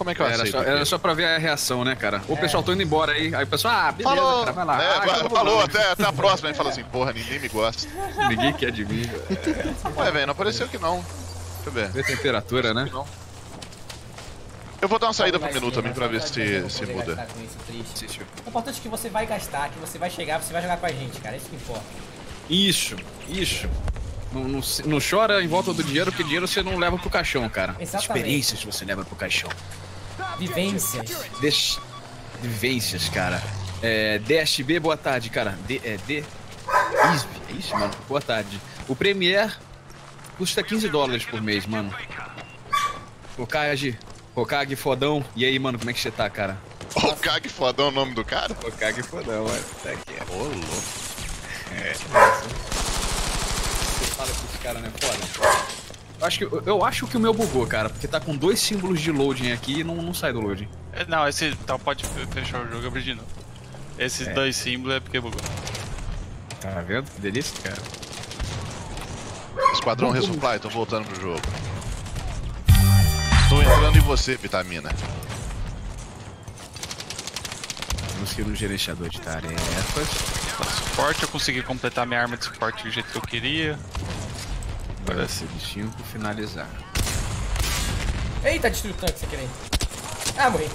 como é que eu Era aceito? só, aqui? era só pra ver a reação, né, cara? O pessoal tô indo embora aí. Aí o pessoal, ah, beleza, Falou, cara, vai lá. É, Ah, vai- falou, vamos. até, até a próxima. Aí fala assim, porra, ninguém me gosta. Ninguém quer de mim. Ué, velho, não apareceu que não. Deixa eu ver. Vê a temperatura, né? Não. Eu vou dar uma saída por Mais minuto também pra ver se, se muda. isso. Sim. O importante é que você vai gastar, que você vai chegar, você vai jogar com a gente, cara. É isso que importa. Isso, isso. Não, não, não chora em volta do dinheiro, porque dinheiro você não leva pro caixão, cara. Exatamente. Experiências você leva pro caixão. Vivências. Des... Vivências, cara. É, DSB, boa tarde, cara. D, é, D... ISB, é isso, mano? Boa tarde. O Premiere custa 15 dólares por mês, mano. Hokage, Hokage fodão. E aí, mano, como é que você tá, cara? Kag fodão o nome do cara? Hokage fodão, mano. Tá aqui. Ô, louco. Você fala com esse cara, né? Foda. Eu acho, que, eu, acho que o meu bugou, cara, porque tá com dois símbolos de loading aqui e não, não sai do loading. É, Não, esse então pode fe- fechar o jogo e abrir de novo. Esses É. dois símbolos é porque bugou. Tá vendo? Que delícia, cara. Esquadrão Resupply, tô voltando pro jogo. Tô entrando em você, Vitamina. Vamos aqui no gerenciador de tarefas. Suporte eu consegui completar minha arma de suporte do jeito que eu queria. Bichinho pra finalizar. Eita, destruiu o tanque sem querer. Ah, morri.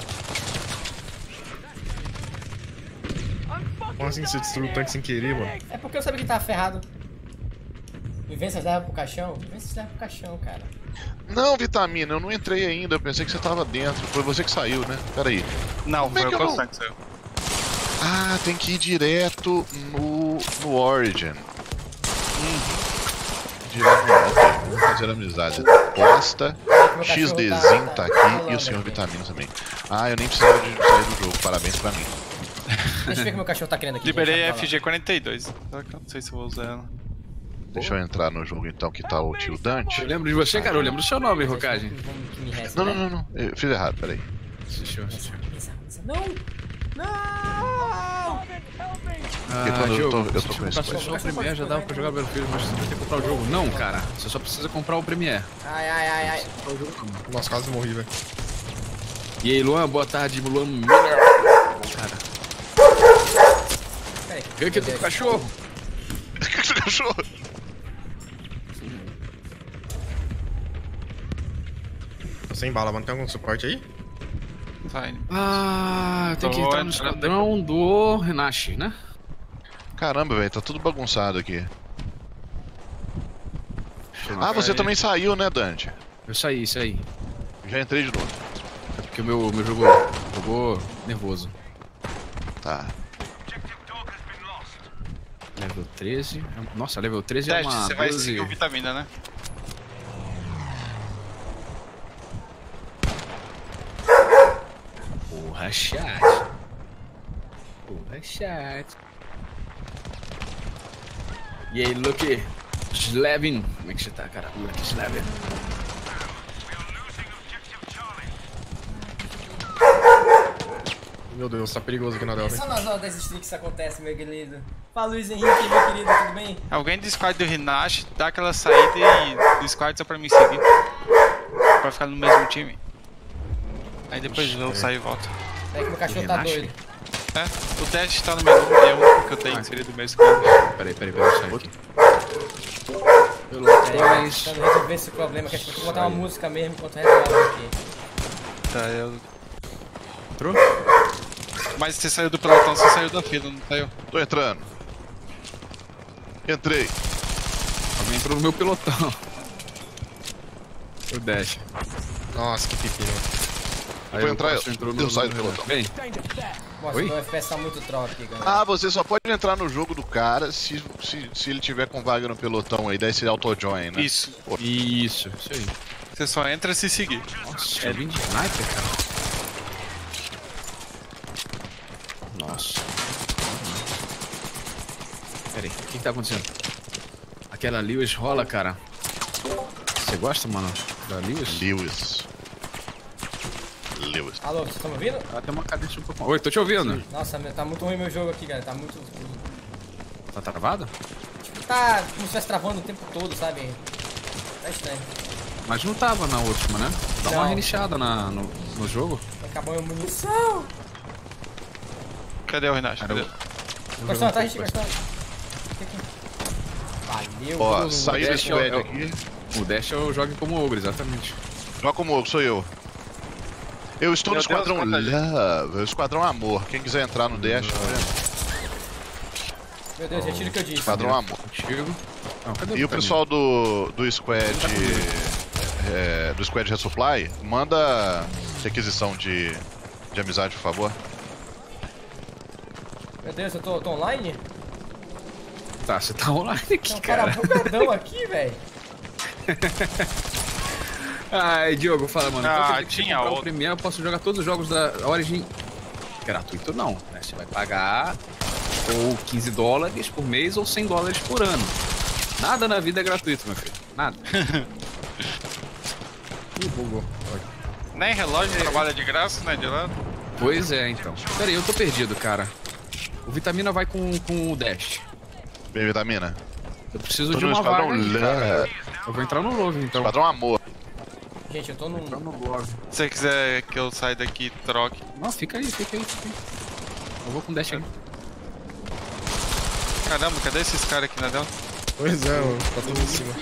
Como assim você destruiu o tanque sem querer, mano? É porque eu sabia que tava ferrado. Vivências leva pro caixão? Vivências leva pro caixão, cara. Não, Vitamina, eu não entrei ainda. Eu pensei que você tava dentro. Foi você que saiu, né? Pera aí. Não, Como é foi que o eu não- Constante saiu. Ah, tem que ir direto no, no Origin. Direto no Origin. Vamos fazer amizade. Costa, XDzinho tá- tá tá aqui e o aqui. Vitamina também. Ah, eu nem precisava de sair do jogo. Parabéns pra mim. Deixa eu ver o que meu cachorro tá querendo aqui. Liberei a vai pra lá. FG42. Só que eu não sei se eu vou usar ela. Deixa eu entrar no jogo então que tá o tio Dante. Eu lembro de você, cara. Eu lembro do seu nome, me resta, Não, não, né? não, não. Eu fiz errado, peraí. Não! Não! Ah, quando eu tô- eu tô se com você esse comprasse só o Premiere, já dava pra jogar Battlefield, mas você vai ter que comprar o jogo. Não, cara. Você só precisa comprar o Premiere. Ai, ai, ai, ai. Nossa, quase morri, velho. E aí, Luan, boa tarde, Luan Miller. Cara, gank do cachorro. O que que você achou? Tô sem bala, mano. Tem algum suporte aí? Ah, tem que Tô entrar no esquadrão do Renashi, né? Caramba, velho, tá tudo bagunçado aqui. Ah, você ver. também saiu, né, Dante? Eu saí, isso aí. Já entrei de novo. É porque o meu, meu jogo jogou nervoso. Tá. Level 13. Nossa, level 13 é Teste, uma você vai 12. seguir o vitamina, né? Porra, chat. Porra, chat. E aí, Lucky? Slevin. Como é que você tá, cara? Lucky Slevin. Meu Deus, tá perigoso aqui na Delta. hein? Só nas horas das streaks que isso acontece, meu querido. Fala, Luiz Henrique, meu querido, tudo bem? Alguém do squad do Rinash dá aquela saída e do squad só pra me seguir. Pra ficar no mesmo time. Aí depois eu saio e volto. Peraí que meu cachorro tá doido. É, o teste tá no menu é o único que eu tenho, seria do meu squad. Peraí, peraí, peraí, eu saio aqui. Pelo Peraí, dois. tentando resolver esse problema, que a gente vai botar uma música mesmo enquanto resolve aqui. Tá, eu... Entrou? Mas você saiu do pelotão, você saiu da fila, não saiu? Tô entrando. Entrei. Alguém entrou no meu pelotão. O Dash. Nossa, que pepino. Aí Vou entrar, entrou eu saio do Renato. pelotão. Vem. Nossa, Oi? meu FPS tá muito troca aqui, galera. Ah, você só pode entrar no jogo do cara se, se, se ele tiver com vaga no pelotão aí, daí você auto-join, né? Isso. Isso, isso aí. Você só entra se seguir. Nossa, eu vim de sniper, cara. Nossa. Pera aí, o que, que tá acontecendo? Aquela Lewis rola, cara. Você gosta, mano, da Lewis? Lewis. Lewis. Alô, vocês estão me ouvindo? Ela tem uma cadência um pouco... Oi, tô te ouvindo. Nossa, meu, tá muito ruim meu jogo aqui, galera. Tá muito. Tá travado? Tá como se estivesse travando o tempo todo, sabe? Tá estranho. Mas não tava na última, né? Dá uma Não. reiniciada na, no, no jogo. Acabou a munição. Cadê o Renato? Cara, Cadê? ti, encostou. Aqui, aqui. Valeu. Ó, do Dash é o- squad é o- aqui. O Dash eu jogo como ogro, exatamente. Joga como eu, sou eu. Eu estou Meu no Deus, Esquadrão gente. Love, Esquadrão Amor. Quem quiser entrar no Dash, tá vendo? Meu Deus, retira o que eu disse. Esquadrão Amor. Contigo. Não, E o pessoal do, do Squad. é, do Squad Resupply, manda requisição de, de amizade, por favor. Meu Deus, eu tô, tô online? Tá, você tá online aqui, um cara cara. bugadão aqui, velho. Ai, Diogo, fala, mano. Ah, Então tinha outro. Eu posso jogar todos os jogos da Origin gratuito, não. Né? Você vai pagar ou 15 dólares por mês ou 100 dólares por ano. Nada na vida é gratuito, meu filho. Nada. Ih, bugou. Nem relógio trabalha de graça, né? De lado. Pois é, então. Pera aí, eu tô perdido, cara. O Vitamina vai com, com o Dash. Bem, vitamina. Eu preciso Tô de uma Esquadrão vaga. Love. Eu vou entrar no Love, então. Esquadrão Amor. Gente, eu tô num. No. Se você quiser que eu saia daqui, troque. Não, fica aí, fica aí, fica aí. Eu vou com o Dash aí. Caramba, cadê esses caras aqui na dela? Pois é, mano. Tá tudo em cima.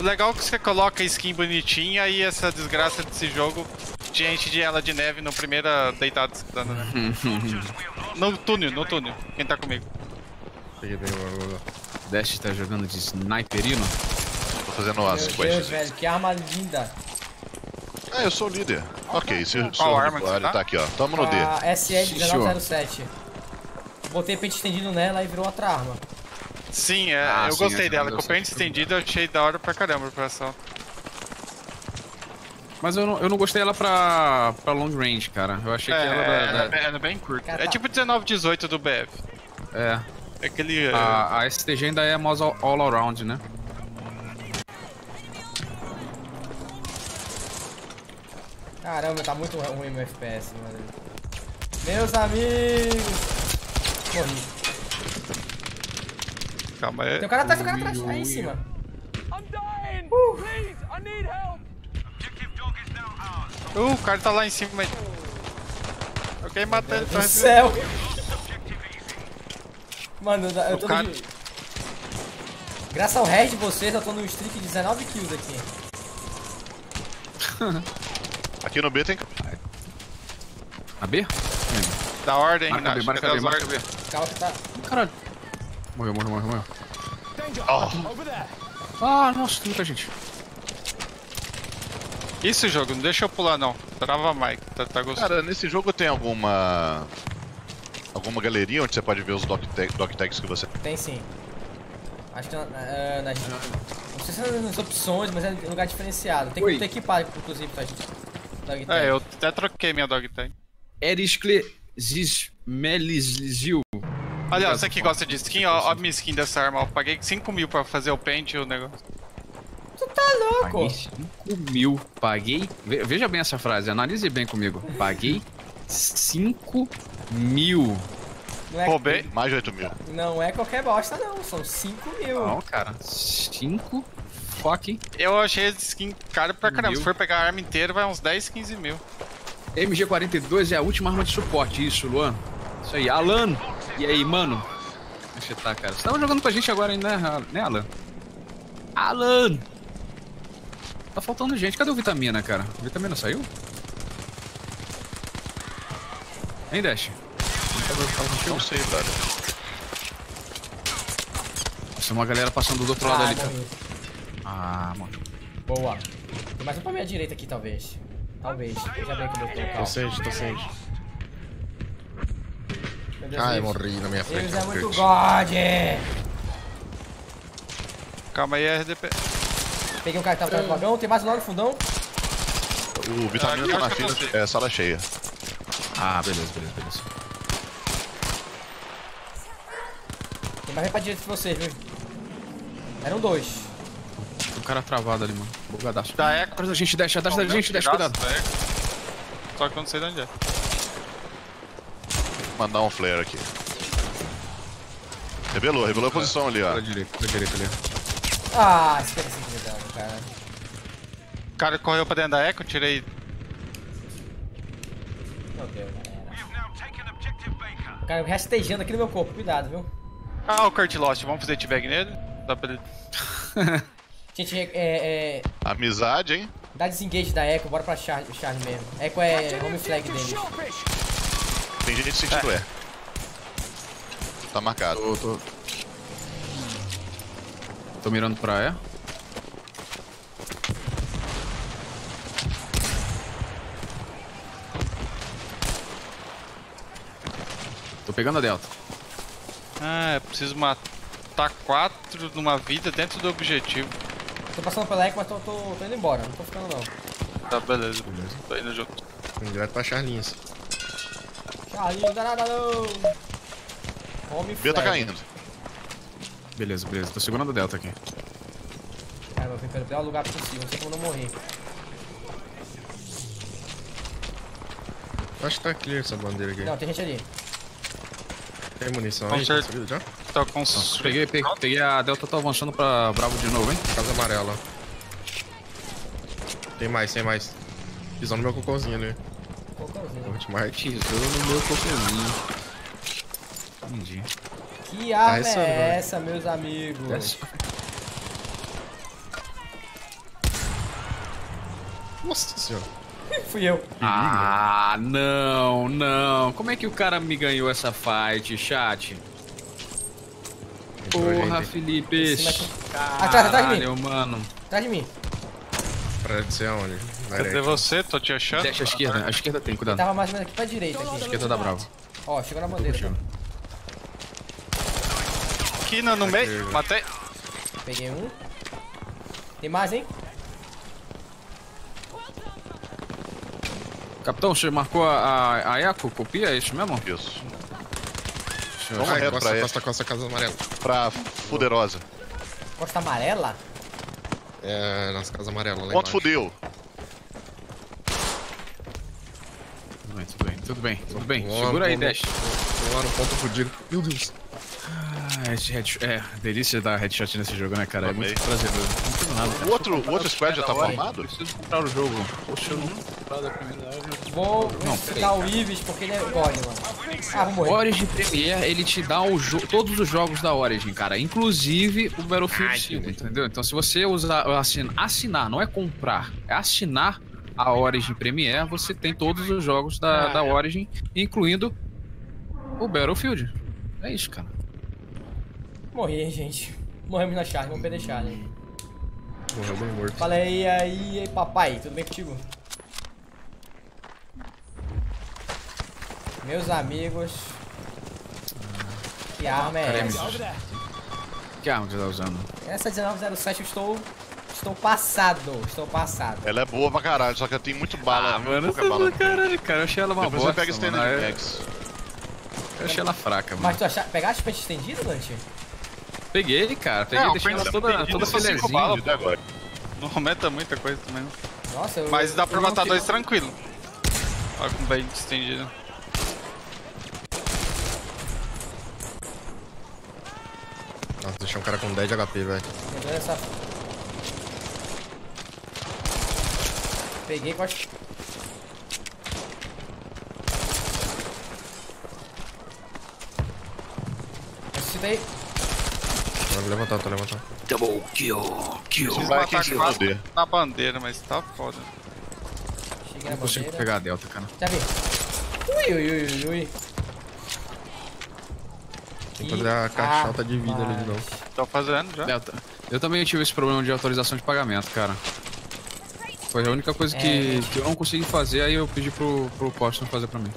O legal é que você coloca a skin bonitinha e essa desgraça desse jogo te enche de ela de neve no primeiro deitado escutando, né? no túnel, no túnel. Quem tá comigo? Peguei o bagulho. Dash tá jogando de sniperino. Fazendo as Meu quests. Deus, velho, que arma linda. Ah, eu sou o líder. Ok, se eu Qual sou arma que o tá? tá aqui, ó. Tamo no D. A SL1907. Botei pente estendido nela e virou outra arma. Sim, é, Ah, eu sim, gostei dela. Com o pente certo. estendido eu achei da hora pra caramba pra ação. Mas eu não, eu não gostei ela pra, pra long range, cara. Eu achei É, que ela era. é bem- ela é bem curta. Cara, É tá. tipo 19, 18 do BF. É. É aquele. é, A, a STG ainda é mouse all, all around, né? Caramba, tá muito ruim meu FPS, mano. Meus amigos! Morri. Calma aí. Tem um cara atrás, tem um cara atrás. Aí em cima. Uh, o cara tá lá em cima aí. Ok, mata ele. Do Tá céu! Mano, eu O tô cara- no... Graças ao resto de vocês, eu tô no streak de 19 kills aqui. Aqui no B tem. A B? Da ordem, Marca B, Nath, marca cadê B, marca? B. Calma que tá. Caralho. Morreu, morreu, morreu, morreu. Ó, Ah, nossa, tem muita gente. Isso, jogo, não deixa eu pular não. Trava mais, tá, tá gostando. cara, nesse jogo tem alguma. Alguma galeria onde você pode ver os doc, tag- doc tags que você. Tem sim. Acho que na, na, nas- Não sei se é nas opções, mas é em lugar diferenciado. Tem que ter equipado, inclusive, pra gente. Dog tag. É, eu até troquei minha dog tag. Eriscle Zismelizil. Aliás, você que gosta de skin, ó, ó a minha skin dessa arma. ó. Eu paguei 5 mil pra fazer o paint e o negócio. Tu tá louco? Paguei 5 mil. Paguei. ve- Veja bem essa frase, analise bem comigo. Paguei 5 mil. Não é, Roubei. Mais de 8 mil. não é qualquer bosta, não. São 5 mil. Não, cara. 5 fucking Eu achei esse skin caro pra caramba. Mil. Se for pegar a arma inteira, vai uns 10, 15 mil. MG42 é a última arma de suporte, isso, Luan. Isso aí, Alan. E aí, mano? Deixa eu tá, cara. Você tava jogando com a gente agora ainda, né, né, Alan? Alan! Tá faltando gente. Cadê o Vitamina, cara? O Vitamina saiu? Hein, Dash? Não sei, brother. Nossa, uma galera passando do outro lado Ah, ali, cara. Ah, mano. Boa. Tem mais um pra minha direita aqui, talvez. Talvez. Veja bem como eu tô. Tô ciente, tô Deus, Ai, morri na minha frente. Eles é muito. God! Calma aí, RDP. Peguei um cara que tava atrás do vagão, tem mais um lá no fundão. O vitamina aqui tá eu na eu fila, é sala cheia. Ah, beleza, beleza, beleza. Tem mais pra direita de vocês, viu? Eram dois. Tem um cara travado ali, mano. Bugadaço. Da Eco. Atrás da gente, Dash, atrás da gente, Dash, cuidado. Da Eco. Só que eu não sei de onde é. Vou mandar um flare aqui. Revelou, revelou a posição ali, ó. Pra direita, pra direita ali. Ah, 55 de dano, cara. cara correu pra dentro da Echo, tirei. Meu Deus, galera. O cara rastejando aqui no meu corpo, cuidado, viu? Ah, o Kurt Lost, vamos fazer t-bag nele? Dá pra ele. Gente, é, é, Amizade, hein? dá desengage da Echo, bora pra Charlie, Charlie mesmo. Echo é home flag deles. Tem gente sentindo é. Tá marcado. Tô, tô. Tô mirando pra E. Tô pegando a Delta. Ah, eu preciso matar quatro numa vida dentro do objetivo. Tô passando pela Echo, mas tô, tô, tô indo embora, não tô ficando não. Tá, beleza. Tô indo junto. Indo direto pra Charlinhos. Charlie, não dá nada não! Home B tá caindo. Beleza, beleza. Tô segurando a Delta aqui. Cara, eu vim pelo pior lugar possível, não sei como não morrer. Acho que tá clear essa bandeira aqui. Não, tem gente ali. Tem munição aí? Conseguiu já? Tô com. Peguei, peguei, peguei a Delta, tô avançando pra Bravo de novo, hein? Casa amarela. Tem mais, tem mais. Pisou no meu cocôzinho ali. Cocôzinho. Tesouro no meu cocôzinho. Entendi. Que arma essa, é velho. essa, meus amigos? Nossa senhora. Fui eu. Ah, não, não. Como é que o cara me ganhou essa fight, chat? Porra. Felipe. Aqui. Atrás, atrás de mim. Mano. Atrás de mim. Pra ser aonde? Cadê você? Tô te achando. Deixa a esquerda, a esquerda tem, cuidado. Tava mais ou menos aqui pra direita aqui. Esquerda da Bravo. Ó, chegou na bandeira. Aqui no, no meio. Matei. Peguei um. Tem mais, hein? Capitão, você marcou a, a, a Eco? Copia? É isso mesmo? Isso. Vamos Ai, reto costa, pra costa, costa, casa amarela. Pra Fuderosa. Costa amarela? É, nas casas amarelas lá Ponto fudeu. Tudo bem, tudo bem, tudo bem, tudo bem. Lá, Segura aí, vamos- Dash. Vamos lá no ponto fudido. Meu Deus. Ah, esse headshot, é, delícia dar headshot nesse jogo, né, cara? É Amei. muito prazeroso. Não tenho nada, cara. O outro, o outro squad já tá formado? Preciso comprar o jogo. Poxa, eu não comprar da primeira hora. Vou Não, dar o Ives porque ele é God, mano. Ah. Origin Premier, ele te dá todos os jogos da Origin, cara. Inclusive o Battlefield 5, entendeu? Então se você usar, assinar, assinar, não é comprar, é assinar a Origin Premier, você tem todos os jogos da, da Origin, incluindo o Battlefield. É isso, cara. Morri, gente. Morremos na Charlie, vamos perder Charlie. Morreu bem morto. Fala aí, aí, aí, papai, tudo bem contigo? Meus amigos. Que arma é essa? Que arma que você tá usando? Essa 1907 eu estou. Estou passado. Estou passado. Ela é boa pra caralho, só que ela tem muito bala. Ah, mano, pouca essa bala. caralho, cara. Eu achei ela uma Depois você bosta, pega mano. Standard Eu- Max. Eu achei ela fraca, mano. Mas tu acha, pegaste pente estendido, Dante? Peguei, cara. Peguei Não, e deixei ela toda, toda filezinha. agora. Não aumenta muita coisa também. Nossa, eu. Mas dá pra eu matar dois tranquilo. Olha com bem estendido. Deixou um cara com 10 de HP, velho. Essa... Peguei com as... Ressuscitei. Tô levantando, tô levantando. Double kill, kill. Preciso Vai matar na bandeira, mas tá foda. Cheguei na Não consigo bandeira. pegar a Delta, cara. Já vi. Ui, ui, ui, ui, ui. Tem que fazer a caixota de vida ali de novo. Tô fazendo já. Delta. Eu também tive esse problema de autorização de pagamento, cara. Foi a única coisa É, que, que eu não consegui fazer, aí eu pedi pro, pro Costa fazer pra mim.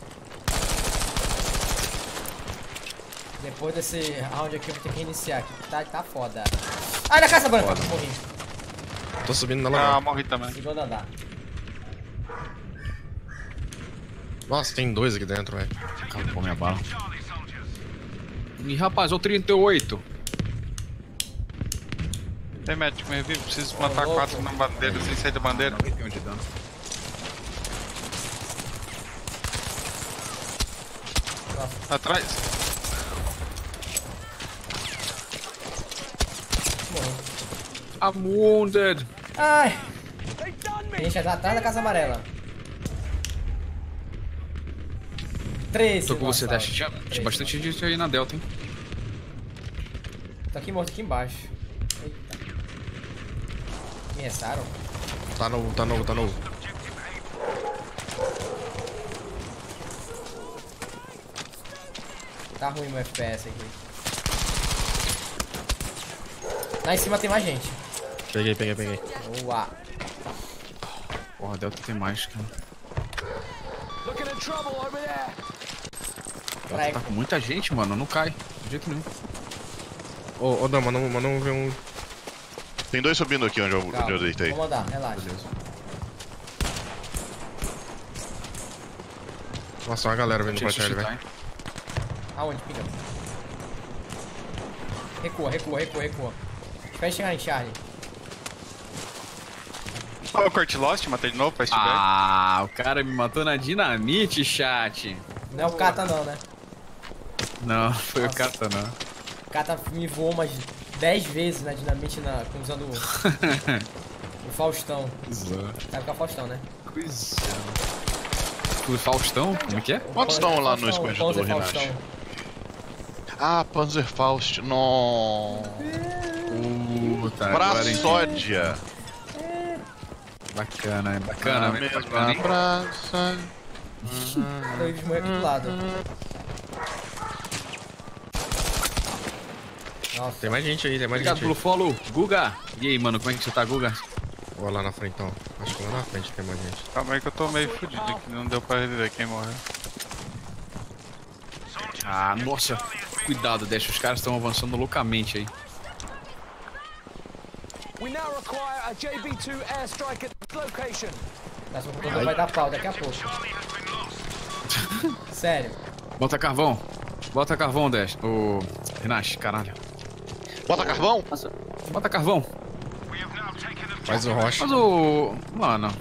Depois desse round aqui eu vou ter que reiniciar aqui. Tá, tá foda. Ai, na casa branca. Foda. Morri. Tô subindo na Ah, lavar. morri também. Segundo andar. Nossa, tem dois aqui dentro, velho. Acabou minha bala. E rapaz, é o 38. Tem médico, me revive. Preciso matar louco. quatro na bandeira, sem sair da bandeira. Alguém tem onde dano. Atrás. Morri. I'm wounded. Ai. Gente atrás da casa amarela. 13. Tô com você. Dash. Tinha, tinha 13, bastante gente aí na Delta, hein? Tô aqui morto aqui embaixo. Eita. Começaram? Tá novo, tá novo, tá novo. Tá ruim o FPS aqui. Lá em cima tem mais gente. Peguei, peguei, peguei. Boa. Porra, Delta tem mais, cara. Delta tá com muita gente, mano. Não cai. De jeito nenhum. Ô, ô, Dan, manda, um- manda um ver um. Tem dois subindo aqui onde eu, onde eu deitei. Vou mandar, relaxa. Beleza. Nossa, uma galera vindo pra trás, sushi, velho. tá? Aonde, pica? Recua, recua, recua, recua. Espera chegar em Charlie. Ó, o Kurt Lost, matei de novo, faz feedback. Ah, o cara me matou na dinamite, chat. Não é o Kata não, né? Não, foi Nossa. o Kata, não. O Kata me voou umas 10 vezes na dinamite na, usando o, o Faustão. Coisa. Sabe que é o Faustão, né? Coisa. O Faustão? Como é que é? Quantos estão lá no squad do? Faustão. Ah, Panzerfaust. Não. Puta, agora entendi. Braçódia. Bacana, é bacana. Na né? mesma Bacana. Então eles morreram aqui do lado. Nossa, Tem mais gente aí, tem mais Obrigado gente pelo aí. follow. Guga. E aí, mano, como é que você tá, Guga? Vou lá na frente então. Acho que lá na frente tem mais gente. Calma aí que eu tô meio fudido aqui, não deu pra reviver quem morreu. Ah, nossa. Cuidado, Dash. Os caras estão avançando loucamente aí. We now require a JB2 airstrike at this location. nosso computador vai dar pau daqui a pouco. Sério. Bota carvão. Bota carvão, Dash. Ô, Renash, caralho. Bota carvão? Bota carvão. Faz o rocha. Mas o. Mano.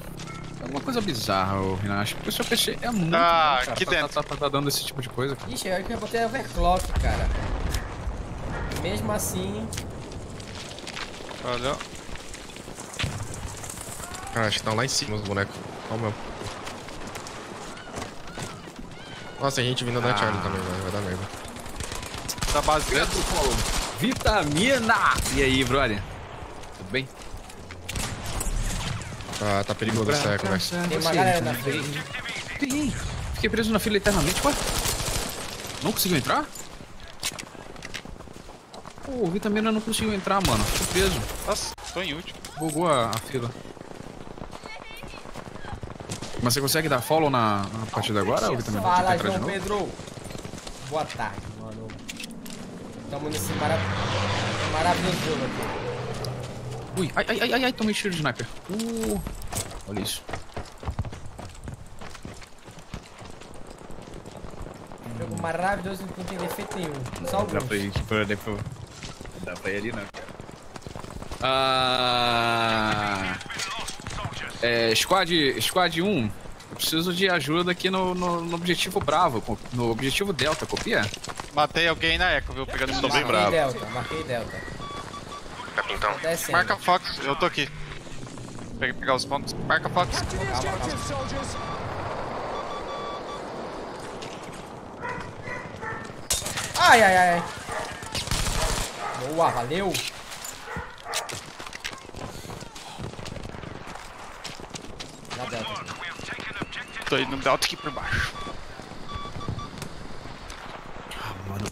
É uma coisa bizarra, o Renash. Porque o seu PC é muito. Ah, bom, cara, aqui tá, dentro. Tá, tá, tá dando esse tipo de coisa. cara. Ixi, eu que eu botei overclock, cara. Mesmo assim, Olha. Cara, acho que estão lá em cima os bonecos. Olha o meu. Nossa, tem gente vindo da Ah. Charlie também, velho. Vai dar merda. Da base grande. Vitamina! E aí, brother? Tudo bem? Tá, tá perigoso essa eco, velho. tem uma galera na frente. Peguei. Fiquei preso na fila eternamente. Ué? Não conseguiu entrar? Pô, o Vitamina não conseguiu entrar, mano. Fiquei preso. Nossa, tô em último. Bugou a, a fila. Mas você consegue dar follow na, na partida agora, ou Vitamina? Fala, João. Pedro. Boa tarde, Tamo nesse marav maravilhoso jogo aqui. Ui, ai, ai, ai, ai, ai, tomei tiro de sniper. Uh, olha isso. Jogo maravilhoso não tem defeito nenhum. Só alguns. Dá pra ir aqui pra depois. Dá pra ir ali, não, cara. Ah. É, squad, squad 1, eu preciso de ajuda aqui no, no, no objetivo Bravo, no objetivo Delta, copia? Matei alguém na eco, viu? Pegando Tô bem Marquei bravo. Delta, marquei Delta. Capitão. Descendo. Marca Fox, eu tô aqui. Peguei pegar os pontos. Marca Fox. Calma, calma. Ai, ai, ai. Boa, valeu. Dá Delta. Tô indo no Delta aqui por baixo.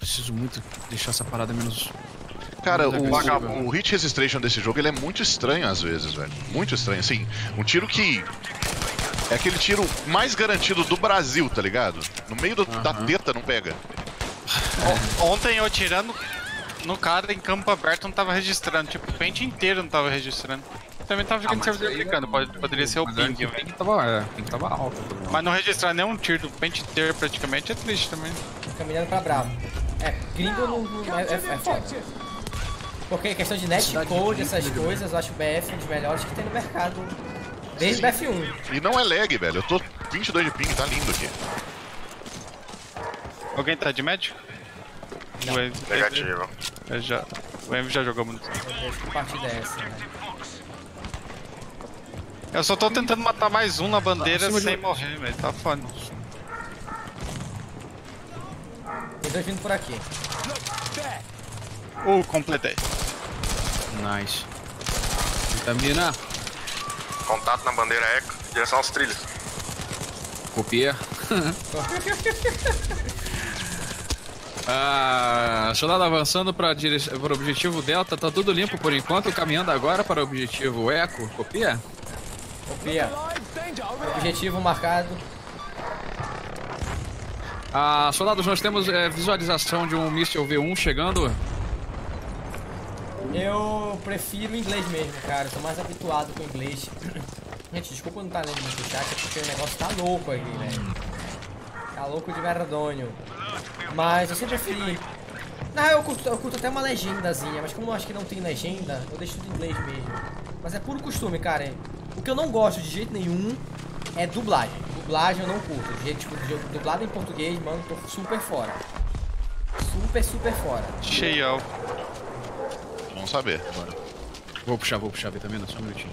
Preciso muito deixar essa parada menos. Cara, o, o, o hit resistration desse jogo ele é muito estranho às vezes, velho. Muito estranho. Assim, um tiro que. É aquele tiro mais garantido do Brasil, tá ligado? No meio do- da teta não pega. O- Ontem eu tirando no cara em campo aberto não tava registrando. Tipo, o pente inteiro não tava registrando. Também tava jogando mas servidor é- pode, poderia ser o Mas é ping. que o velho. ping tava, é, o ping tava alto. Mas não registrar nenhum tiro do pente inteiro praticamente é triste também. Caminhando pra Bravo. É, gringo não, não- é, é, é foda. Porque questão de netcode, essas coisas, eu acho o BF um dos melhores que tem no mercado. Desde o BF1. E não é lag, velho. Eu tô 22 de ping, tá lindo aqui. Alguém tá de médio? Não. O Envy- Negativo. Eu já, o Envy já jogou muito. Que partida é essa, velho? Eu só tô tentando matar mais um na bandeira sem morrer, velho. Tá foda. Tem dois vindo por aqui. Uh, completei. Nice. Vitamina. Contato na bandeira Eco, direção aos trilhos. Copia. ah, soldado avançando para dire... o objetivo Delta, tá tudo limpo por enquanto, caminhando agora para o objetivo Eco. Copia? Copia. Objetivo marcado. Ah, soldados, nós temos eh, visualização de um míssil V1 chegando. Eu prefiro inglês mesmo, cara. Tô mais habituado com inglês. Gente, desculpa não tá lendo muito chat, é porque o negócio tá louco aqui, velho. Tá louco de verdonho. Mas eu sempre preferi. Não, eu curto, eu curto até uma legendazinha, mas como eu acho que não tem legenda, eu deixo tudo em inglês mesmo. Mas é puro costume, cara. O que eu não gosto de jeito nenhum é dublagem. Dublagem eu não curto. De jeito, tipo, de- dublado em português, mano, tô super fora. Super, super fora. Cheião. Vamos saber. Bora. Vou puxar, vou puxar vitamina, só um minutinho.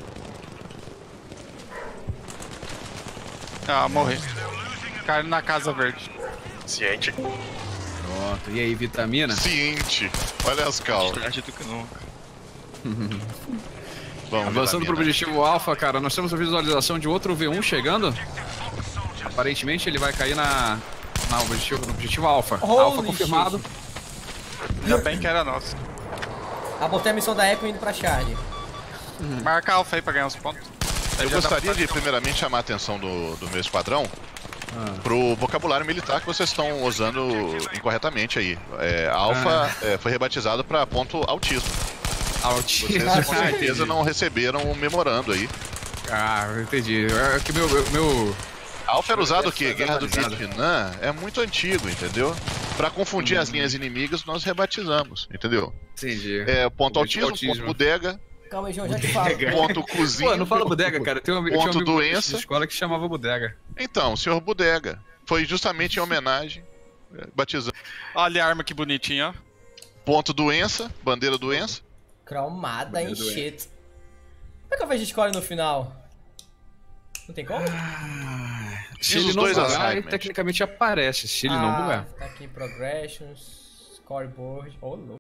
Ah, morri. Caiu na casa verde. Ciente. Pronto. E aí, vitamina? Ciente. Olha as calças. Do que nunca. Vamos, Avançando vitamina. pro objetivo Alpha, cara, nós temos a visualização de outro V1 chegando. Aparentemente ele vai cair na, na objetivo, no objetivo Alpha. Holy Alpha confirmado. Ainda bem que era nosso. Ah, botei a missão da Echo indo pra Charlie. Marca alfa aí pra ganhar uns pontos. Aí Eu gostaria pra- de primeiramente chamar a atenção do, do meu esquadrão Ah. pro vocabulário militar que vocês estão usando incorretamente aí. É, Alpha é, foi rebatizado para ponto autismo. Alti. Vocês com certeza não receberam o memorando aí. Ah, eu entendi. É que meu, meu, meu- Alpha era usado o quê? Guerra do. Vietnã é muito antigo, entendeu? Pra confundir Uhum. as linhas inimigas, nós rebatizamos, entendeu? Entendi. É ponto autismo, Autismo. ponto bodega, Calma aí, João, já te falo. ponto cozinha. Pô, não fala bodega, cara. Tem um, ami- tinha um Ponto amigo doença. de escola que chamava bodega. Então, senhor Bodega. Foi justamente em homenagem. é, Batizando. Olha a arma que bonitinha, ó. Ponto doença, bandeira doença. Cromada em shit. Como é que eu vejo escolhe no final? Não tem como? Se Diz ele não dois bugar, ele tecnicamente aparece. Se ele não ah, bugar. Tá aqui, progressions, scoreboard. Oh, louco.